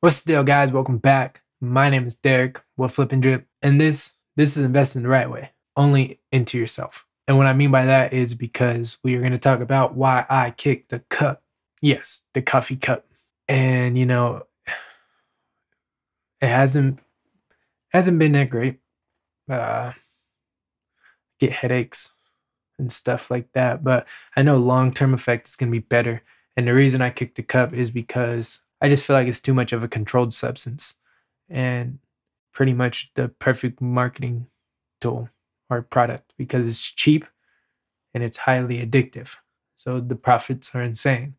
What's the deal, guys? Welcome back. My name is Derek. What Flip and Drip, and this this is investing the right way, only into yourself. And what I mean by that is because we are going to talk about why I kicked the cup. Yes, the coffee cup. And you know, it hasn't hasn't been that great. Uh, get headaches and stuff like that, but I know long term effect is going to be better. And the reason I kicked the cup is because I just feel like it's too much of a controlled substance and pretty much the perfect marketing tool or product because it's cheap and it's highly addictive. So the profits are insane.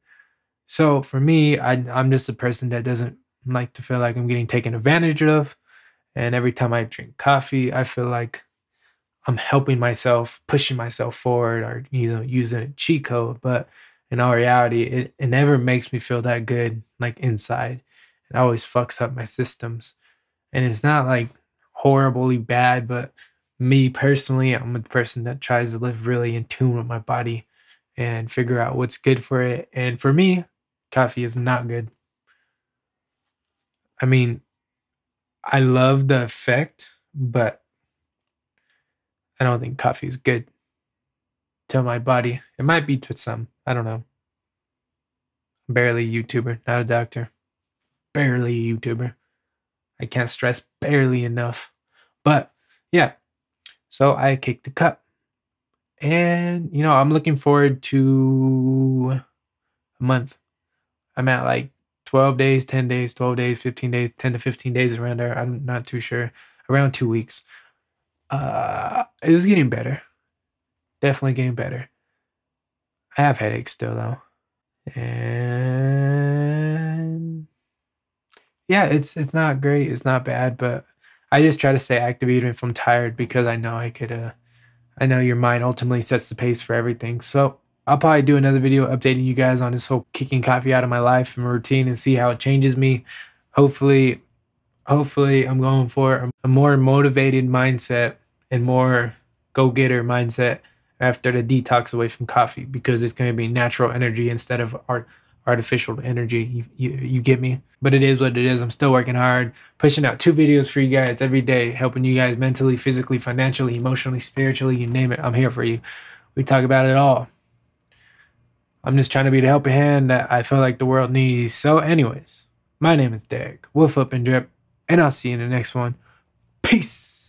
So for me, I, I'm just a person that doesn't like to feel like I'm getting taken advantage of. And every time I drink coffee, I feel like I'm helping myself, pushing myself forward, or you know, using a cheat code. But in all reality, it, it never makes me feel that good, like inside. It always fucks up my systems. And it's not like horribly bad, but me personally, I'm a person that tries to live really in tune with my body and figure out what's good for it. And for me, coffee is not good. I mean, I love the effect, but I don't think coffee is good to my body. It might be to some. I don't know. Barely YouTuber, not a doctor. Barely YouTuber. I can't stress barely enough. But yeah, so I kicked the cup. And, you know, I'm looking forward to a month. I'm at like 12 days, 10 days, 12 days, 15 days, 10 to 15 days around there. I'm not too sure. Around two weeks. Uh, it was getting better. Definitely getting better. I have headaches still though. And yeah, it's it's not great. It's not bad, but I just try to stay active even if I'm tired because I know I could uh I know your mind ultimately sets the pace for everything. So I'll probably do another video updating you guys on this whole kicking coffee out of my life and routine and see how it changes me. Hopefully, hopefully I'm going for a more motivated mindset and more go-getter mindset after the detox away from coffee because it's going to be natural energy instead of art artificial energy. You, you, you get me? But it is what it is. I'm still working hard, pushing out two videos for you guys every day, helping you guys mentally, physically, financially, emotionally, spiritually, you name it. I'm here for you. We talk about it all. I'm just trying to be the helping hand that I feel like the world needs. So, anyways, my name is Derek. We'll flip and drip, and I'll see you in the next one. Peace.